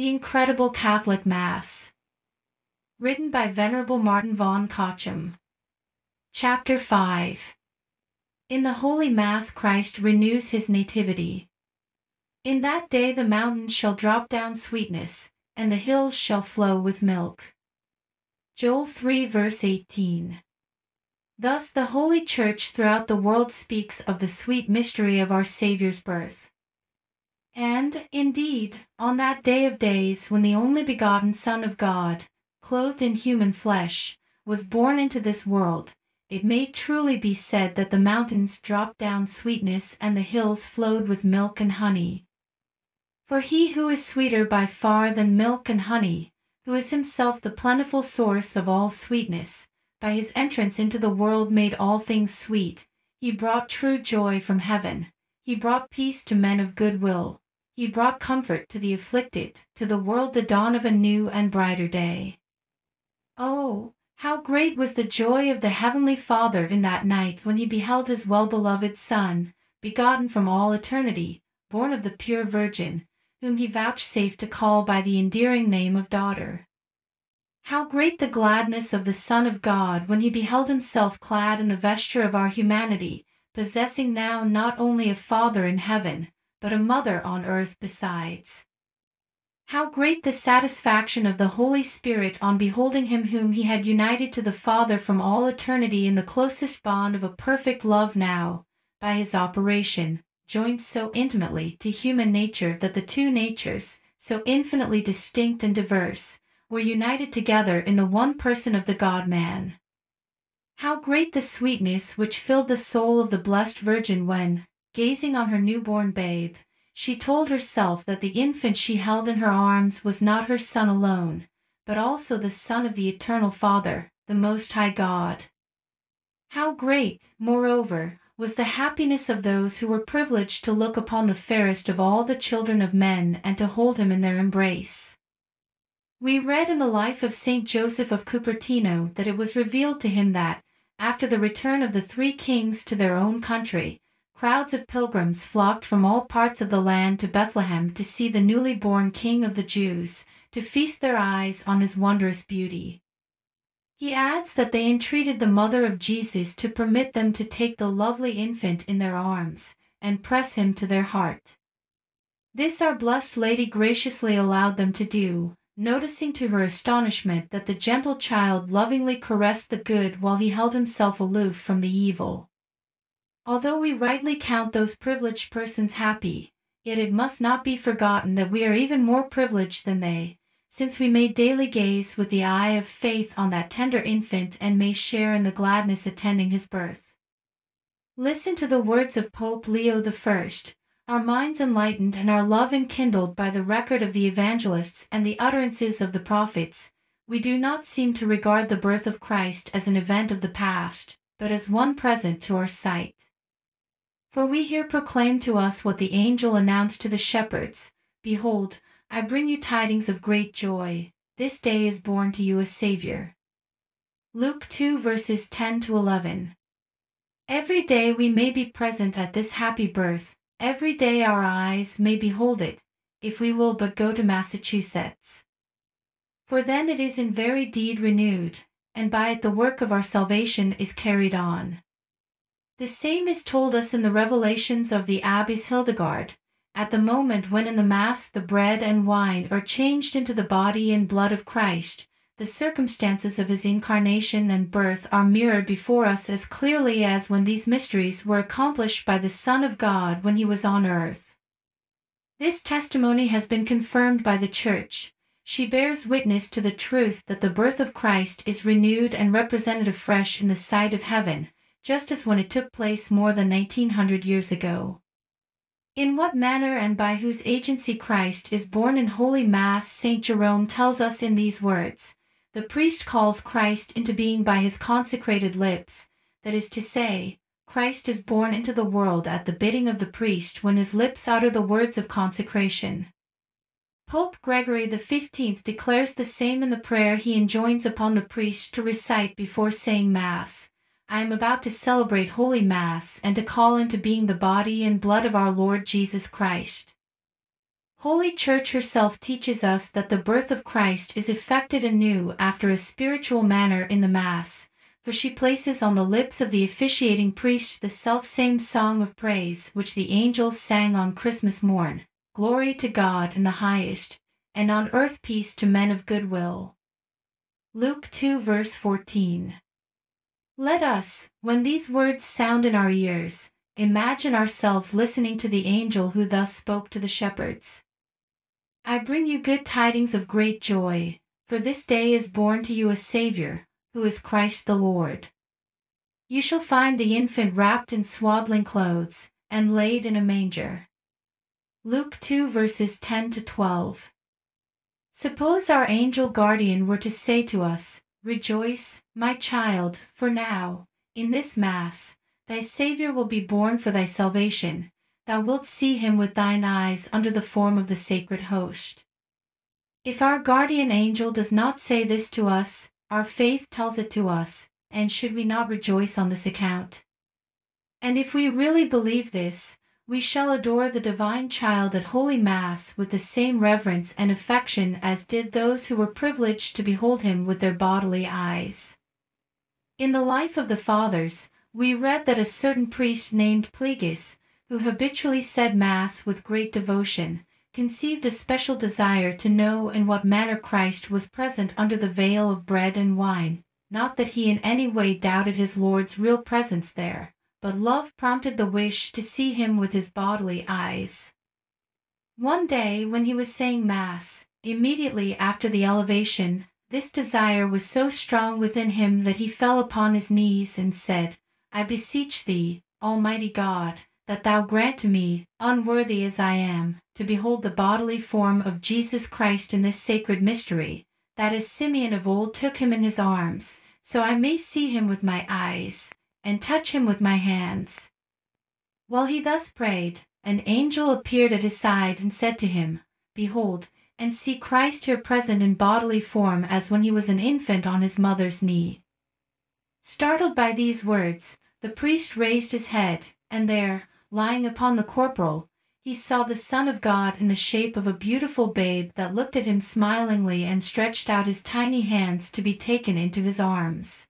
The Incredible Catholic Mass. Written by Venerable Martin von Cochem. Chapter 5 In the Holy Mass, Christ renews his nativity. In that day the mountains shall drop down sweetness, and the hills shall flow with milk. Joel 3 verse 18. Thus the Holy Church throughout the world speaks of the sweet mystery of our Saviour's birth. And, indeed, on that day of days when the only begotten Son of God, clothed in human flesh, was born into this world, it may truly be said that the mountains dropped down sweetness and the hills flowed with milk and honey. For he who is sweeter by far than milk and honey, who is himself the plentiful source of all sweetness, by his entrance into the world made all things sweet, he brought true joy from heaven, he brought peace to men of good will, he brought comfort to the afflicted, to the world the dawn of a new and brighter day. Oh, how great was the joy of the Heavenly Father in that night when he beheld his well-beloved Son, begotten from all eternity, born of the pure Virgin, whom he vouchsafed to call by the endearing name of daughter. How great the gladness of the Son of God when he beheld himself clad in the vesture of our humanity, possessing now not only a Father in heaven, but a Mother on earth besides. How great the satisfaction of the Holy Spirit on beholding him whom he had united to the Father from all eternity in the closest bond of a perfect love now, by his operation, joined so intimately to human nature that the two natures, so infinitely distinct and diverse, were united together in the one person of the God-man. How great the sweetness which filled the soul of the Blessed Virgin when, gazing on her newborn babe, she told herself that the infant she held in her arms was not her son alone, but also the Son of the Eternal Father, the Most High God. How great, moreover, was the happiness of those who were privileged to look upon the fairest of all the children of men and to hold him in their embrace. We read in the life of Saint Joseph of Cupertino that it was revealed to him that, after the return of the three kings to their own country, Crowds of pilgrims flocked from all parts of the land to Bethlehem to see the newly born King of the Jews, to feast their eyes on his wondrous beauty. He adds that they entreated the mother of Jesus to permit them to take the lovely infant in their arms and press him to their heart. This our Blessed Lady graciously allowed them to do, noticing to her astonishment that the gentle child lovingly caressed the good while he held himself aloof from the evil. Although we rightly count those privileged persons happy, yet it must not be forgotten that we are even more privileged than they, since we may daily gaze with the eye of faith on that tender infant and may share in the gladness attending his birth. Listen to the words of Pope Leo I, our minds enlightened and our love enkindled by the record of the evangelists and the utterances of the prophets, we do not seem to regard the birth of Christ as an event of the past, but as one present to our sight. For we here proclaim to us what the angel announced to the shepherds Behold, I bring you tidings of great joy. This day is born to you a Savior. Luke 2 verses 10 to 11. Every day we may be present at this happy birth, every day our eyes may behold it, if we will but go to Mass. For then it is in very deed renewed, and by it the work of our salvation is carried on. The same is told us in the revelations of the Abbess Hildegard, at the moment when in the Mass the bread and wine are changed into the body and blood of Christ, the circumstances of his incarnation and birth are mirrored before us as clearly as when these mysteries were accomplished by the Son of God when he was on earth. This testimony has been confirmed by the Church. She bears witness to the truth that the birth of Christ is renewed and represented afresh in the sight of heaven, just as when it took place more than 1900 years ago. In what manner and by whose agency Christ is born in Holy Mass, St. Jerome tells us in these words The priest calls Christ into being by his consecrated lips, that is to say, Christ is born into the world at the bidding of the priest when his lips utter the words of consecration. Pope Gregory XV declares the same in the prayer he enjoins upon the priest to recite before saying Mass. I am about to celebrate Holy Mass and to call into being the body and blood of our Lord Jesus Christ. Holy Church herself teaches us that the birth of Christ is effected anew after a spiritual manner in the Mass, for she places on the lips of the officiating priest the self-same song of praise which the angels sang on Christmas morn, Glory to God in the highest, and on earth peace to men of good will. Luke 2 verse 14 Let us, when these words sound in our ears, imagine ourselves listening to the angel who thus spoke to the shepherds. I bring you good tidings of great joy, for this day is born to you a Saviour, who is Christ the Lord. You shall find the infant wrapped in swaddling clothes, and laid in a manger. Luke 2 verses 10 to 12. Suppose our angel guardian were to say to us, Rejoice, my child, for now, in this Mass, thy Saviour will be born for thy salvation, thou wilt see him with thine eyes under the form of the sacred host. If our guardian angel does not say this to us, our faith tells it to us, and should we not rejoice on this account? And if we really believe this, we shall adore the divine child at Holy Mass with the same reverence and affection as did those who were privileged to behold him with their bodily eyes. In the life of the Fathers, we read that a certain priest named Pelagius who habitually said Mass with great devotion, conceived a special desire to know in what manner Christ was present under the veil of bread and wine, not that he in any way doubted his Lord's real presence there, but love prompted the wish to see him with his bodily eyes. One day, when he was saying Mass, immediately after the elevation, this desire was so strong within him that he fell upon his knees and said, I beseech thee, Almighty God, that thou grant to me, unworthy as I am, to behold the bodily form of Jesus Christ in this sacred mystery, that as Simeon of old took him in his arms, so I may see him with my eyes, and touch him with my hands. While he thus prayed, an angel appeared at his side and said to him, Behold, and see Christ here present in bodily form as when he was an infant on his mother's knee. Startled by these words, the priest raised his head, and there, lying upon the corporal, he saw the Son of God in the shape of a beautiful babe that looked at him smilingly and stretched out his tiny hands to be taken into his arms.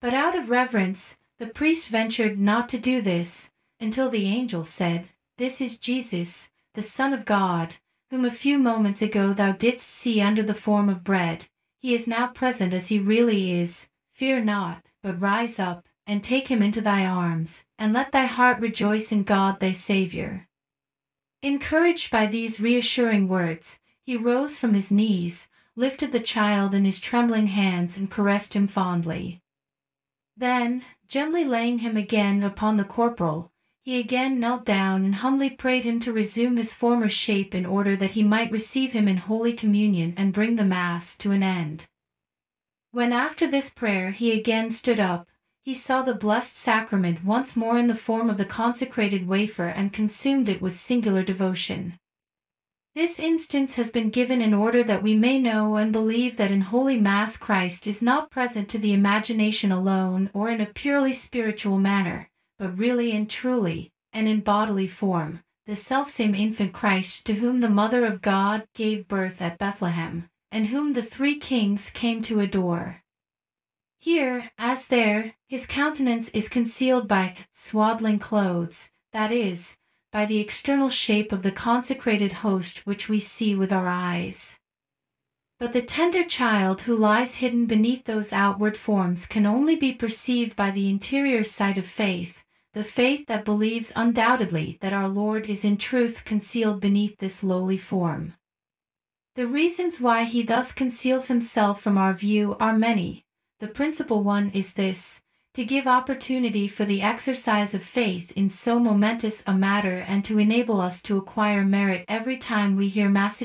But out of reverence, the priest ventured not to do this, until the angel said, This is Jesus, the Son of God, whom a few moments ago thou didst see under the form of bread. He is now present as he really is. Fear not, but rise up, and take him into thy arms, and let thy heart rejoice in God thy Saviour. Encouraged by these reassuring words, he rose from his knees, lifted the child in his trembling hands, and caressed him fondly. Then, gently laying him again upon the corporal, he again knelt down and humbly prayed him to resume his former shape in order that he might receive him in Holy Communion and bring the Mass to an end. When after this prayer he again stood up, he saw the blessed sacrament once more in the form of the consecrated wafer and consumed it with singular devotion. This instance has been given in order that we may know and believe that in Holy Mass Christ is not present to the imagination alone or in a purely spiritual manner, but really and truly, and in bodily form, the selfsame infant Christ to whom the Mother of God gave birth at Bethlehem, and whom the three kings came to adore. Here, as there, his countenance is concealed by swaddling clothes, that is, by the external shape of the consecrated host which we see with our eyes. But the tender child who lies hidden beneath those outward forms can only be perceived by the interior sight of faith, the faith that believes undoubtedly that our Lord is in truth concealed beneath this lowly form. The reasons why he thus conceals himself from our view are many, the principal one is this to give opportunity for the exercise of faith in so momentous a matter and to enable us to acquire merit every time we hear Mass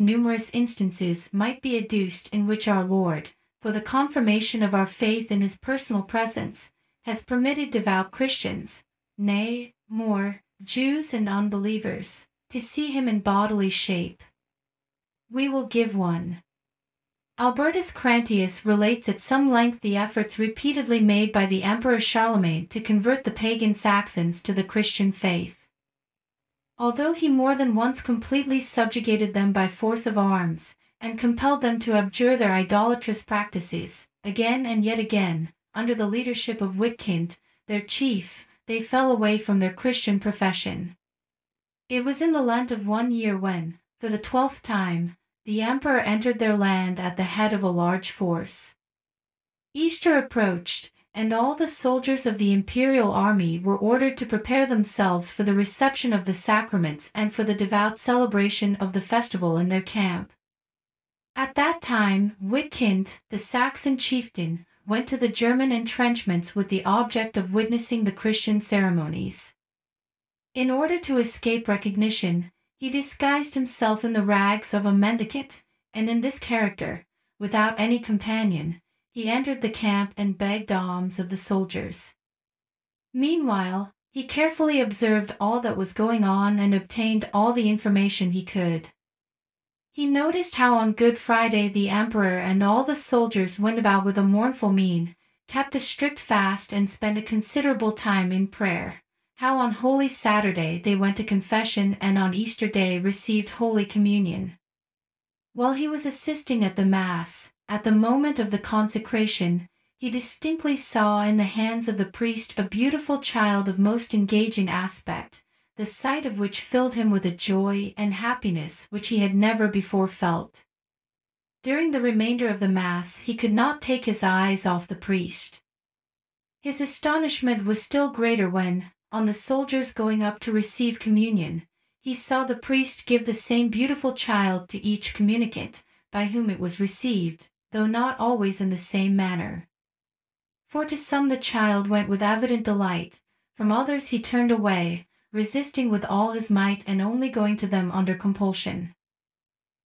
numerous instances might be adduced in which our Lord, for the confirmation of our faith in his personal presence, has permitted devout Christians, nay, more, Jews and unbelievers, to see him in bodily shape. We will give one. Albertus Crantius relates at some length the efforts repeatedly made by the Emperor Charlemagne to convert the pagan Saxons to the Christian faith. Although he more than once completely subjugated them by force of arms, and compelled them to abjure their idolatrous practices, again and yet again, under the leadership of Witkind, their chief, they fell away from their Christian profession. It was in the Lent of one year when, for the twelfth time, the emperor entered their land at the head of a large force. Easter approached, and all the soldiers of the imperial army were ordered to prepare themselves for the reception of the sacraments and for the devout celebration of the festival in their camp. At that time, Witkind, the Saxon chieftain, went to the German entrenchments with the object of witnessing the Christian ceremonies. In order to escape recognition, he disguised himself in the rags of a mendicant, and in this character, without any companion, he entered the camp and begged alms of the soldiers. Meanwhile, he carefully observed all that was going on and obtained all the information he could. He noticed how on Good Friday the emperor and all the soldiers went about with a mournful mien, kept a strict fast and spent a considerable time in prayer, how on Holy Saturday they went to confession and on Easter Day received Holy Communion. While he was assisting at the Mass, at the moment of the consecration, he distinctly saw in the hands of the priest a beautiful child of most engaging aspect, the sight of which filled him with a joy and happiness which he had never before felt. During the remainder of the Mass he could not take his eyes off the priest. His astonishment was still greater when, on the soldiers going up to receive communion, he saw the priest give the same beautiful child to each communicant, by whom it was received, though not always in the same manner. For to some the child went with evident delight, from others he turned away, resisting with all his might and only going to them under compulsion.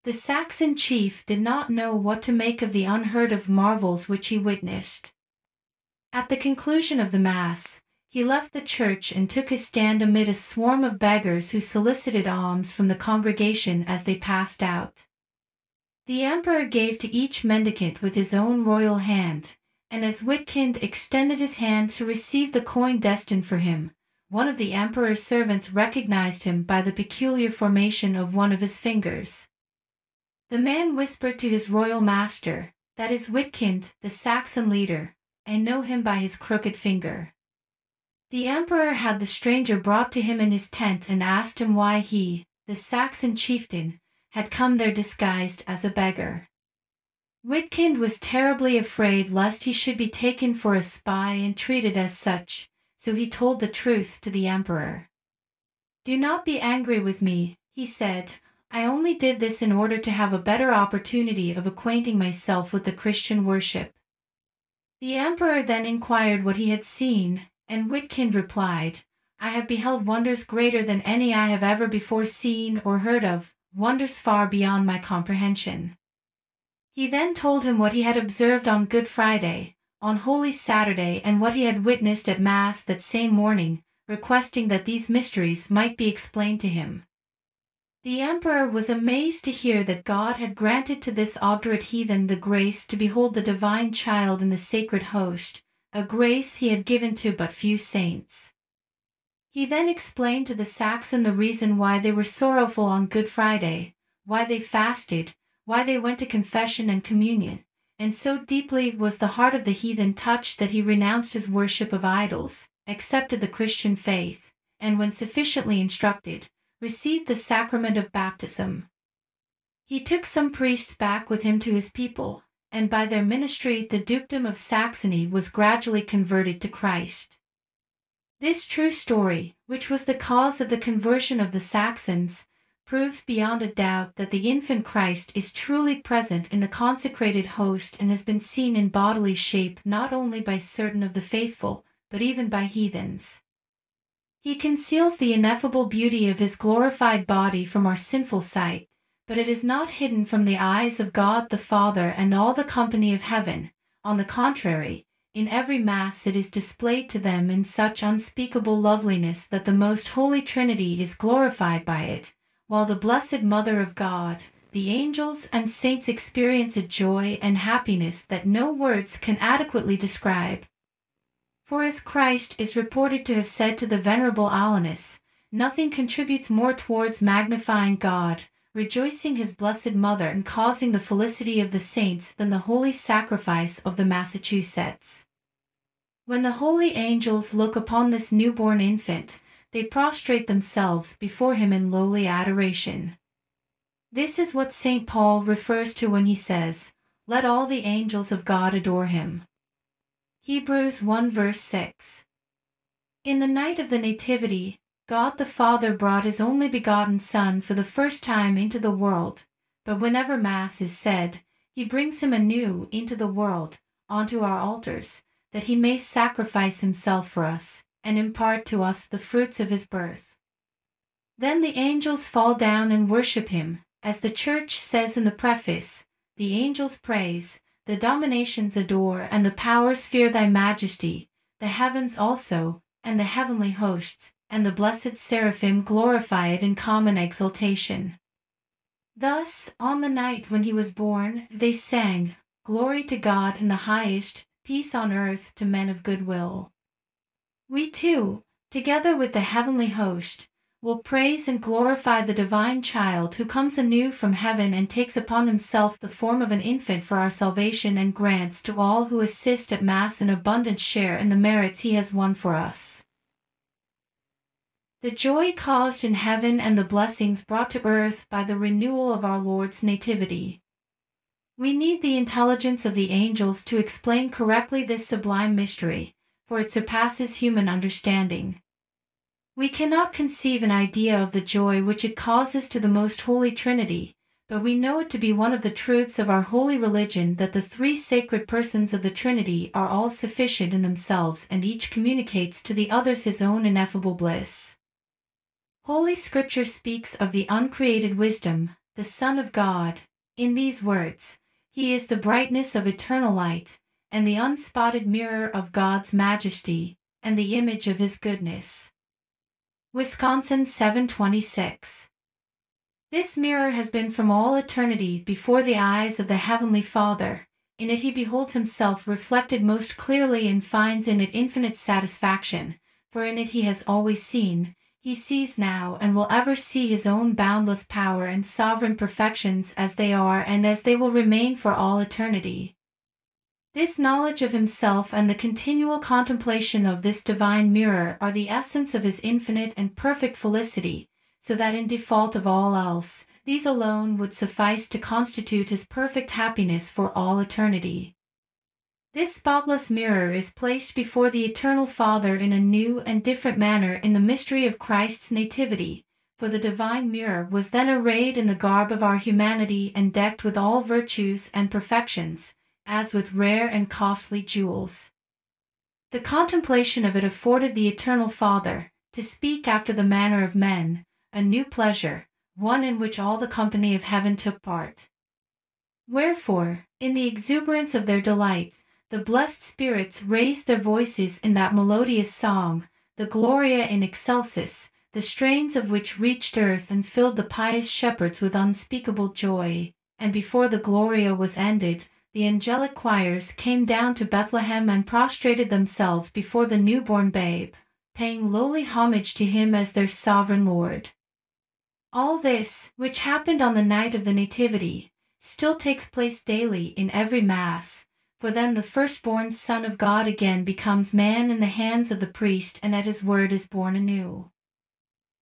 The Saxon chief did not know what to make of the unheard of marvels which he witnessed. At the conclusion of the Mass, he left the church and took his stand amid a swarm of beggars who solicited alms from the congregation as they passed out. The emperor gave to each mendicant with his own royal hand, and as Witkind extended his hand to receive the coin destined for him, one of the emperor's servants recognized him by the peculiar formation of one of his fingers. The man whispered to his royal master, that is Witkind, the Saxon leader, and know him by his crooked finger. The emperor had the stranger brought to him in his tent and asked him why he, the Saxon chieftain, had come there disguised as a beggar. Witkind was terribly afraid lest he should be taken for a spy and treated as such, so he told the truth to the emperor. Do not be angry with me, he said. I only did this in order to have a better opportunity of acquainting myself with the Christian worship. The emperor then inquired what he had seen, and Witkind replied, I have beheld wonders greater than any I have ever before seen or heard of, wonders far beyond my comprehension. He then told him what he had observed on Good Friday, on Holy Saturday and what he had witnessed at Mass that same morning, requesting that these mysteries might be explained to him. The emperor was amazed to hear that God had granted to this obdurate heathen the grace to behold the divine child in the sacred host, a grace he had given to but few saints. He then explained to the Saxon the reason why they were sorrowful on Good Friday, why they fasted, why they went to confession and communion, and so deeply was the heart of the heathen touched that he renounced his worship of idols, accepted the Christian faith, and when sufficiently instructed, received the sacrament of baptism. He took some priests back with him to his people, and by their ministry the dukedom of Saxony was gradually converted to Christ. This true story, which was the cause of the conversion of the Saxons, proves beyond a doubt that the infant Christ is truly present in the consecrated host and has been seen in bodily shape not only by certain of the faithful, but even by heathens. He conceals the ineffable beauty of his glorified body from our sinful sight, but it is not hidden from the eyes of God the Father and all the company of heaven. On the contrary, in every Mass it is displayed to them in such unspeakable loveliness that the most holy Trinity is glorified by it, while the Blessed Mother of God, the angels and saints experience a joy and happiness that no words can adequately describe. For as Christ is reported to have said to the Venerable Alanus, nothing contributes more towards magnifying God, rejoicing his blessed mother and causing the felicity of the saints than the holy sacrifice of the Mass. When the holy angels look upon this newborn infant, they prostrate themselves before him in lowly adoration. This is what St. Paul refers to when he says, Let all the angels of God adore him. Hebrews 1 verse 6. In the night of the Nativity, God the Father brought his only begotten Son for the first time into the world, but whenever Mass is said, he brings him anew into the world, onto our altars, that he may sacrifice himself for us, and impart to us the fruits of his birth. Then the angels fall down and worship him, as the Church says in the preface, the angels praise, the dominations adore, and the powers fear thy majesty, the heavens also, and the heavenly hosts, and the blessed seraphim glorify it in common exultation. Thus, on the night when he was born, they sang, Glory to God in the highest, peace on earth to men of good will. We too, together with the heavenly host, will praise and glorify the divine child who comes anew from heaven and takes upon himself the form of an infant for our salvation and grants to all who assist at Mass an abundant share in the merits he has won for us. The joy caused in heaven and the blessings brought to earth by the renewal of our Lord's Nativity. We need the intelligence of the angels to explain correctly this sublime mystery, for it surpasses human understanding. We cannot conceive an idea of the joy which it causes to the most holy Trinity, but we know it to be one of the truths of our holy religion that the three sacred persons of the Trinity are all sufficient in themselves and each communicates to the others his own ineffable bliss. Holy Scripture speaks of the uncreated wisdom, the Son of God, in these words he is the brightness of eternal light, and the unspotted mirror of God's majesty, and the image of his goodness. Wisdom 726. This mirror has been from all eternity before the eyes of the Heavenly Father. In it he beholds himself reflected most clearly and finds in it infinite satisfaction, for in it he has always seen, he sees now and will ever see his own boundless power and sovereign perfections as they are and as they will remain for all eternity. This knowledge of himself and the continual contemplation of this divine mirror are the essence of his infinite and perfect felicity, so that in default of all else, these alone would suffice to constitute his perfect happiness for all eternity. This spotless mirror is placed before the Eternal Father in a new and different manner in the mystery of Christ's nativity, for the divine mirror was then arrayed in the garb of our humanity and decked with all virtues and perfections, as with rare and costly jewels. The contemplation of it afforded the Eternal Father, to speak after the manner of men, a new pleasure, one in which all the company of heaven took part. Wherefore, in the exuberance of their delight, the blessed spirits raised their voices in that melodious song, the Gloria in Excelsis, the strains of which reached earth and filled the pious shepherds with unspeakable joy. And before the Gloria was ended, the angelic choirs came down to Bethlehem and prostrated themselves before the newborn babe, paying lowly homage to him as their sovereign Lord. All this, which happened on the night of the Nativity, still takes place daily in every Mass, for then the firstborn Son of God again becomes man in the hands of the priest and at his word is born anew.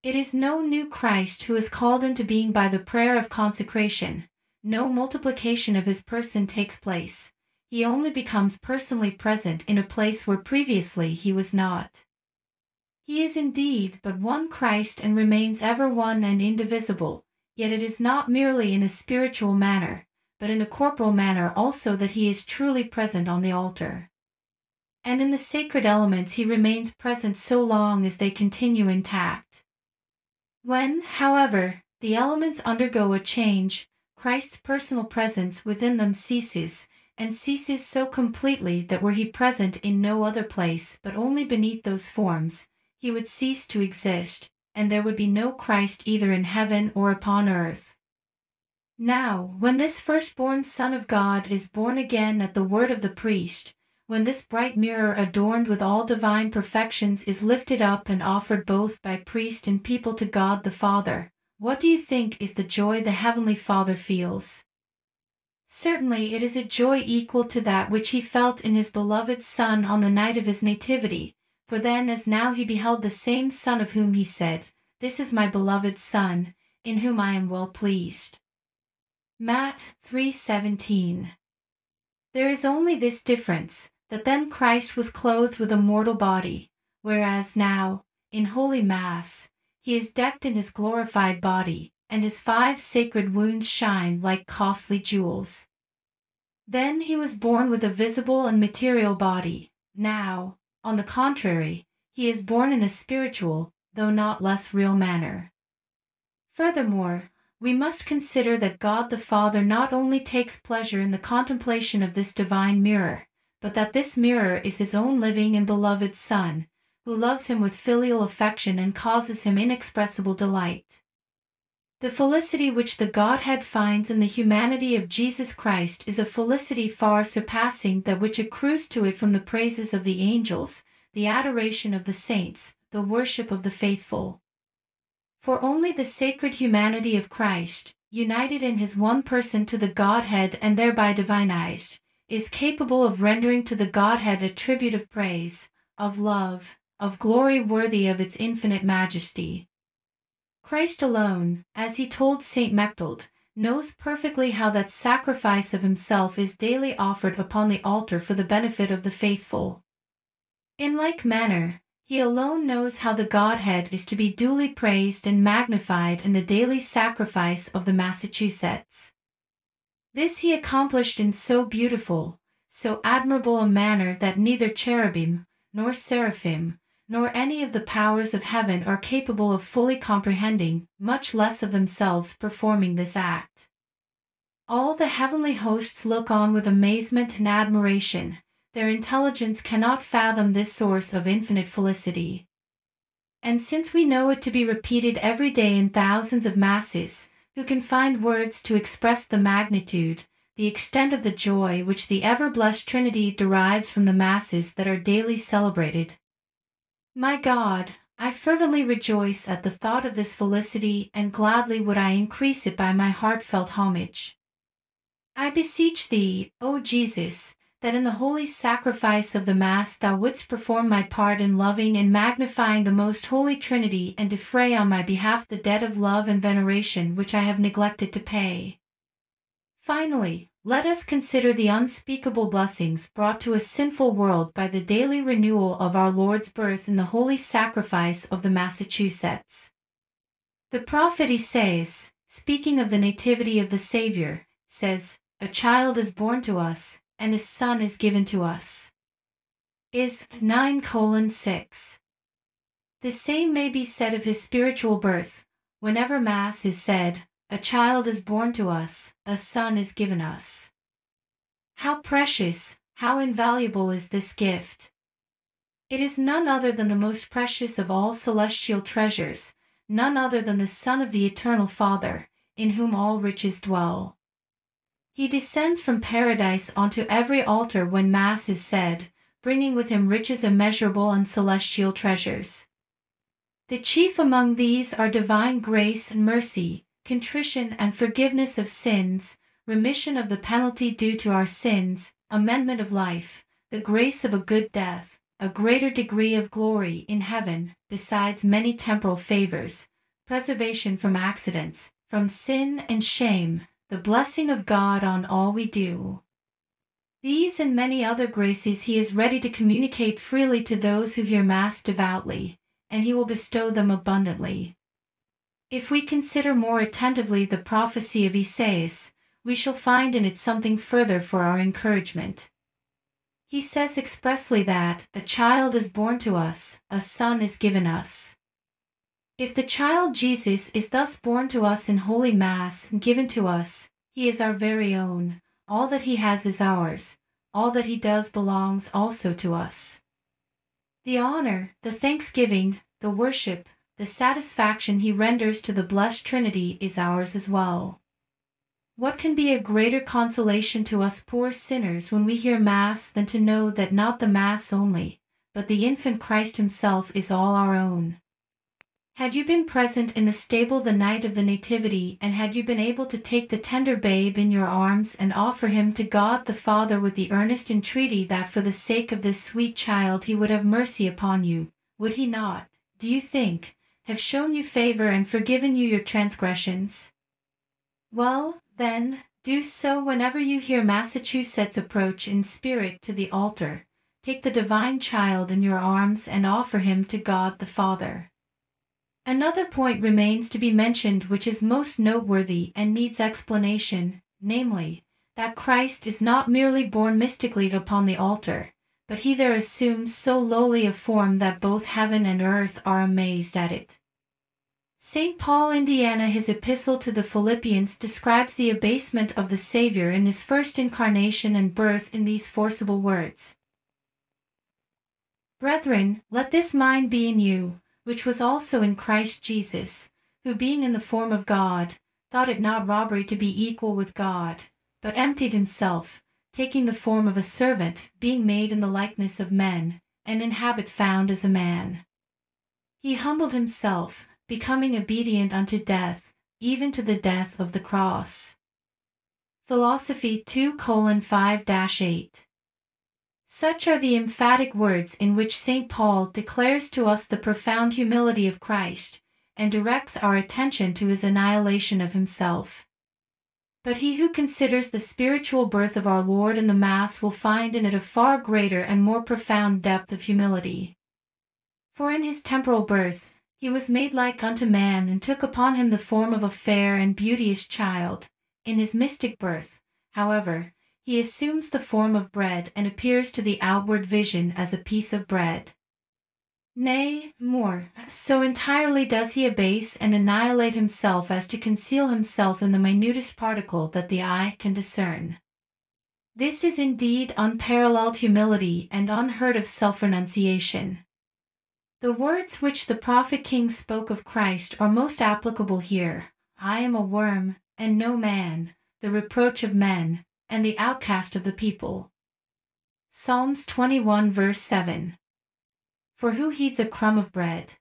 It is no new Christ who is called into being by the prayer of consecration, no multiplication of his person takes place, he only becomes personally present in a place where previously he was not. He is indeed but one Christ and remains ever one and indivisible, yet it is not merely in a spiritual manner, but in a corporal manner also that he is truly present on the altar. And in the sacred elements he remains present so long as they continue intact. When, however, the elements undergo a change, Christ's personal presence within them ceases, and ceases so completely that were he present in no other place but only beneath those forms, he would cease to exist, and there would be no Christ either in heaven or upon earth. Now, when this firstborn Son of God is born again at the word of the priest, when this bright mirror adorned with all divine perfections is lifted up and offered both by priest and people to God the Father, what do you think is the joy the Heavenly Father feels? Certainly it is a joy equal to that which he felt in his beloved Son on the night of his nativity, for then as now he beheld the same Son of whom he said, This is my beloved Son, in whom I am well pleased. Matt 3:17 There is only this difference, that then Christ was clothed with a mortal body, whereas now, in Holy Mass, he is decked in his glorified body, and his five sacred wounds shine like costly jewels. Then he was born with a visible and material body. Now, on the contrary, he is born in a spiritual, though not less real manner. Furthermore, we must consider that God the Father not only takes pleasure in the contemplation of this divine mirror, but that this mirror is his own living and beloved Son, who loves him with filial affection and causes him inexpressible delight. The felicity which the Godhead finds in the humanity of Jesus Christ is a felicity far surpassing that which accrues to it from the praises of the angels, the adoration of the saints, the worship of the faithful. For only the sacred humanity of Christ, united in his one person to the Godhead and thereby divinized, is capable of rendering to the Godhead a tribute of praise, of love, of glory worthy of its infinite majesty. Christ alone, as he told St. Mechtild, knows perfectly how that sacrifice of himself is daily offered upon the altar for the benefit of the faithful. In like manner, he alone knows how the Godhead is to be duly praised and magnified in the daily sacrifice of the Mass. This he accomplished in so beautiful, so admirable a manner that neither cherubim, nor seraphim, nor any of the powers of heaven are capable of fully comprehending, much less of themselves performing this act. All the heavenly hosts look on with amazement and admiration, their intelligence cannot fathom this source of infinite felicity. And since we know it to be repeated every day in thousands of masses, who can find words to express the magnitude, the extent of the joy which the ever blessed Trinity derives from the masses that are daily celebrated, my God, I fervently rejoice at the thought of this felicity, and gladly would I increase it by my heartfelt homage. I beseech thee, O Jesus, that in the holy sacrifice of the Mass thou wouldst perform my part in loving and magnifying the most holy Trinity and defray on my behalf the debt of love and veneration which I have neglected to pay. Finally, let us consider the unspeakable blessings brought to a sinful world by the daily renewal of our Lord's birth in the holy sacrifice of the Mass. The prophet Esaias, speaking of the nativity of the Savior, says, A child is born to us, and a son is given to us. Is 9 colon 6. The same may be said of his spiritual birth, whenever Mass is said, a child is born to us, a son is given us. How precious, how invaluable is this gift! It is none other than the most precious of all celestial treasures, none other than the Son of the Eternal Father, in whom all riches dwell. He descends from paradise onto every altar when Mass is said, bringing with him riches immeasurable and celestial treasures. The chief among these are divine grace and mercy, contrition and forgiveness of sins, remission of the penalty due to our sins, amendment of life, the grace of a good death, a greater degree of glory in heaven, besides many temporal favors, preservation from accidents, from sin and shame, the blessing of God on all we do. These and many other graces he is ready to communicate freely to those who hear Mass devoutly, and he will bestow them abundantly. If we consider more attentively the prophecy of Esaias, we shall find in it something further for our encouragement. He says expressly that a child is born to us, a son is given us. If the child Jesus is thus born to us in Holy Mass and given to us, he is our very own, all that he has is ours, all that he does belongs also to us. The honor, the thanksgiving, the worship, the satisfaction he renders to the blessed Trinity is ours as well. what can be a greater consolation to us poor sinners when we hear Mass than to know that not the Mass only, but the infant Christ himself is all our own? Had you been present in the stable the night of the Nativity, and had you been able to take the tender babe in your arms and offer him to God the Father with the earnest entreaty that for the sake of this sweet child he would have mercy upon you, would he not, do you think, have shown you favor and forgiven you your transgressions? Well, then, do so whenever you hear Mass approach in spirit to the altar. Take the divine child in your arms and offer him to God the Father. Another point remains to be mentioned which is most noteworthy and needs explanation, namely, that Christ is not merely born mystically upon the altar, but he there assumes so lowly a form that both heaven and earth are amazed at it. St. Paul Indiana his epistle to the Philippians describes the abasement of the Savior in his first incarnation and birth in these forcible words. Brethren, let this mind be in you, which was also in Christ Jesus, who being in the form of God, thought it not robbery to be equal with God, but emptied himself, taking the form of a servant, being made in the likeness of men, and in habit found as a man. He humbled himself, becoming obedient unto death, even to the death of the cross. Philippians 2 5 8 such are the emphatic words in which St. Paul declares to us the profound humility of Christ, and directs our attention to his annihilation of himself. But he who considers the spiritual birth of our Lord in the Mass will find in it a far greater and more profound depth of humility. For in his temporal birth, he was made like unto man and took upon him the form of a fair and beauteous child. In his mystic birth, however, he assumes the form of bread and appears to the outward vision as a piece of bread. Nay, more, so entirely does he abase and annihilate himself as to conceal himself in the minutest particle that the eye can discern. This is indeed unparalleled humility and unheard of self-renunciation. The words which the prophet king spoke of Christ are most applicable here. I am a worm, and no man, the reproach of men, and the outcast of the people. Psalms 21 verse 7 For who heeds a crumb of bread?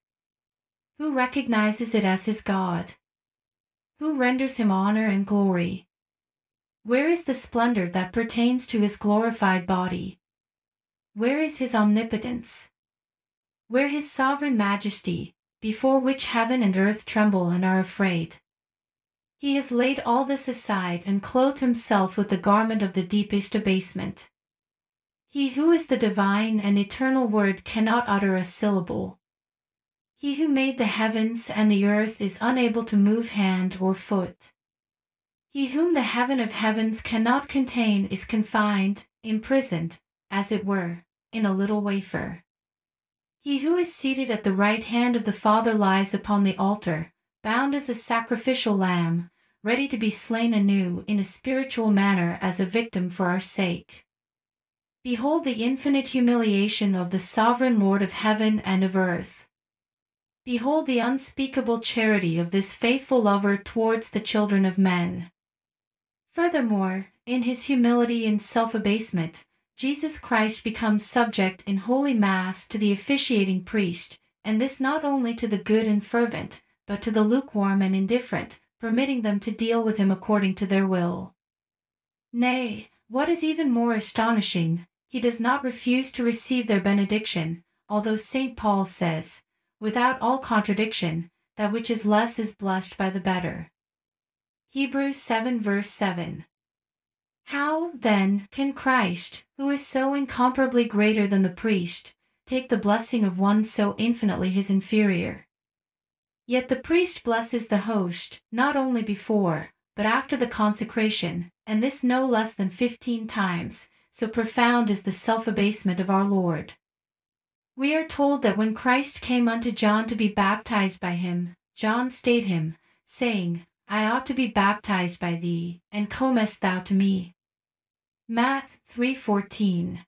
Who recognizes it as his God? Who renders him honor and glory? Where is the splendor that pertains to his glorified body? Where is his omnipotence? Where his sovereign majesty, before which heaven and earth tremble and are afraid? He has laid all this aside and clothed himself with the garment of the deepest abasement. He who is the divine and eternal Word cannot utter a syllable. He who made the heavens and the earth is unable to move hand or foot. He whom the heaven of heavens cannot contain is confined, imprisoned, as it were, in a little wafer. He who is seated at the right hand of the Father lies upon the altar, bound as a sacrificial lamb, ready to be slain anew in a spiritual manner as a victim for our sake. Behold the infinite humiliation of the sovereign Lord of heaven and of earth. Behold the unspeakable charity of this faithful lover towards the children of men. Furthermore, in his humility and self abasement, Jesus Christ becomes subject in Holy Mass to the officiating priest, and this not only to the good and fervent, but to the lukewarm and indifferent, permitting them to deal with him according to their will. Nay, what is even more astonishing, he does not refuse to receive their benediction, although St. Paul says, without all contradiction, that which is less is blessed by the better. Hebrews 7 verse 7. How, then, can Christ, who is so incomparably greater than the priest, take the blessing of one so infinitely his inferior? Yet the priest blesses the host, not only before, but after the consecration, and this no less than fifteen times, so profound is the self abasement of our Lord. We are told that when Christ came unto John to be baptized by him, John stayed him, saying, I ought to be baptized by thee, and comest thou to me? Matt 3:14.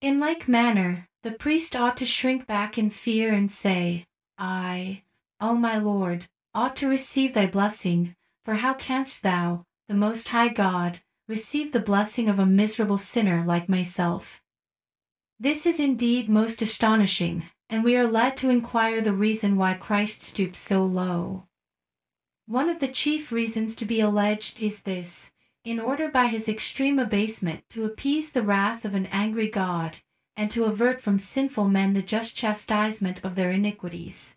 In like manner, the priest ought to shrink back in fear and say, I, O my Lord, ought to receive thy blessing, for how canst thou, the Most High God, receive the blessing of a miserable sinner like myself. This is indeed most astonishing, and we are led to inquire the reason why Christ stooped so low. One of the chief reasons to be alleged is this in order by his extreme abasement to appease the wrath of an angry God, and to avert from sinful men the just chastisement of their iniquities.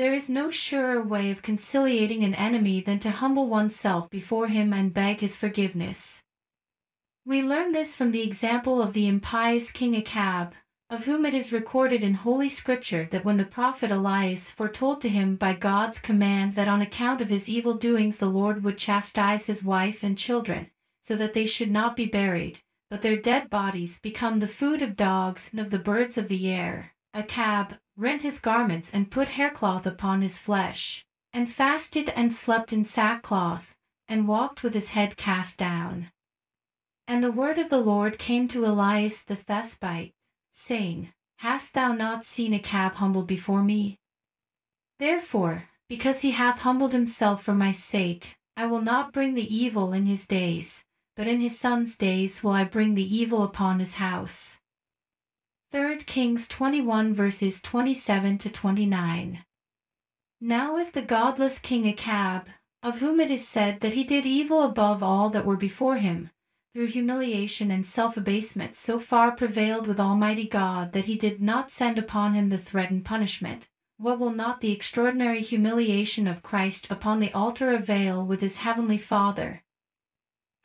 There is no surer way of conciliating an enemy than to humble oneself before him and beg his forgiveness. We learn this from the example of the impious King Achab, of whom it is recorded in Holy Scripture that when the prophet Elias foretold to him by God's command that on account of his evil doings the Lord would chastise his wife and children, so that they should not be buried, but their dead bodies become the food of dogs and of the birds of the air, Achab rent his garments and put haircloth upon his flesh, and fasted and slept in sackcloth, and walked with his head cast down. And the word of the Lord came to Elias the Tishbite, saying, Hast thou not seen Achab humbled before me? Therefore, because he hath humbled himself for my sake, I will not bring the evil in his days, but in his son's days will I bring the evil upon his house. 3 Kings 21 verses 27 to 29. Now if the godless king Achab, of whom it is said that he did evil above all that were before him, through humiliation and self-abasement so far prevailed with Almighty God that he did not send upon him the threatened punishment, what will not the extraordinary humiliation of Christ upon the altar avail with his heavenly Father?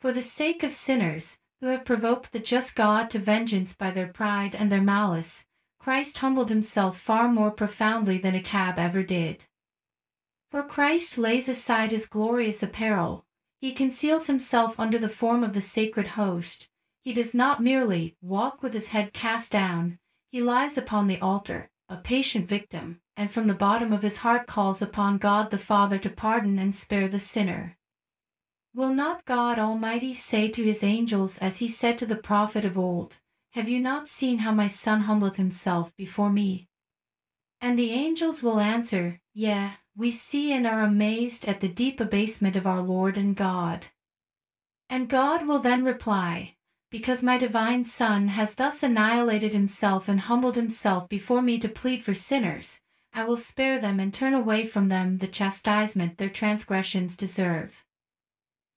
For the sake of sinners, who have provoked the just God to vengeance by their pride and their malice, Christ humbled himself far more profoundly than Achab ever did. For Christ lays aside his glorious apparel, he conceals himself under the form of the sacred host. He does not merely walk with his head cast down, he lies upon the altar, a patient victim, and from the bottom of his heart calls upon God the Father to pardon and spare the sinner. Will not God Almighty say to his angels as he said to the prophet of old, Have you not seen how my son humbleth himself before me? And the angels will answer, Yea, we see and are amazed at the deep abasement of our Lord and God. And God will then reply, Because my divine Son has thus annihilated himself and humbled himself before me to plead for sinners, I will spare them and turn away from them the chastisement their transgressions deserve.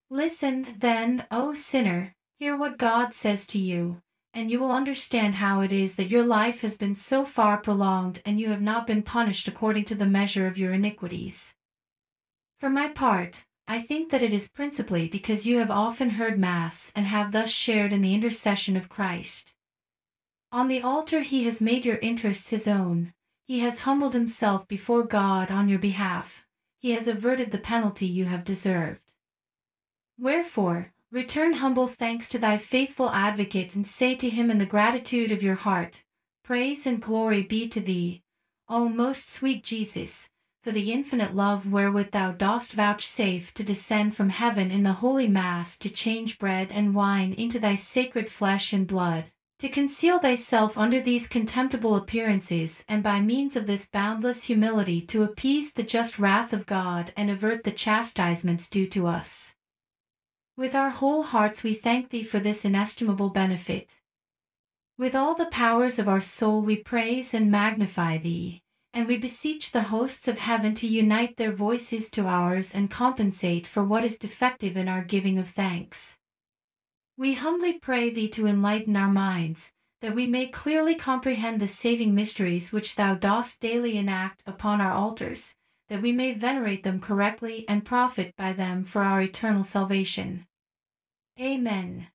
Listen, then, O sinner, hear what God says to you and you will understand how it is that your life has been so far prolonged and you have not been punished according to the measure of your iniquities. For my part, I think that it is principally because you have often heard Mass and have thus shared in the intercession of Christ. On the altar he has made your interests his own. He has humbled himself before God on your behalf. He has averted the penalty you have deserved. Wherefore, Return humble thanks to thy faithful advocate and say to him in the gratitude of your heart, Praise and glory be to thee, O most sweet Jesus, for the infinite love wherewith thou dost vouchsafe to descend from heaven in the holy Mass to change bread and wine into thy sacred flesh and blood, to conceal thyself under these contemptible appearances, and by means of this boundless humility to appease the just wrath of God and avert the chastisements due to us. With our whole hearts we thank Thee for this inestimable benefit. With all the powers of our soul we praise and magnify Thee, and we beseech the hosts of heaven to unite their voices to ours and compensate for what is defective in our giving of thanks. We humbly pray Thee to enlighten our minds, that we may clearly comprehend the saving mysteries which Thou dost daily enact upon our altars, that we may venerate them correctly and profit by them for our eternal salvation. Amen.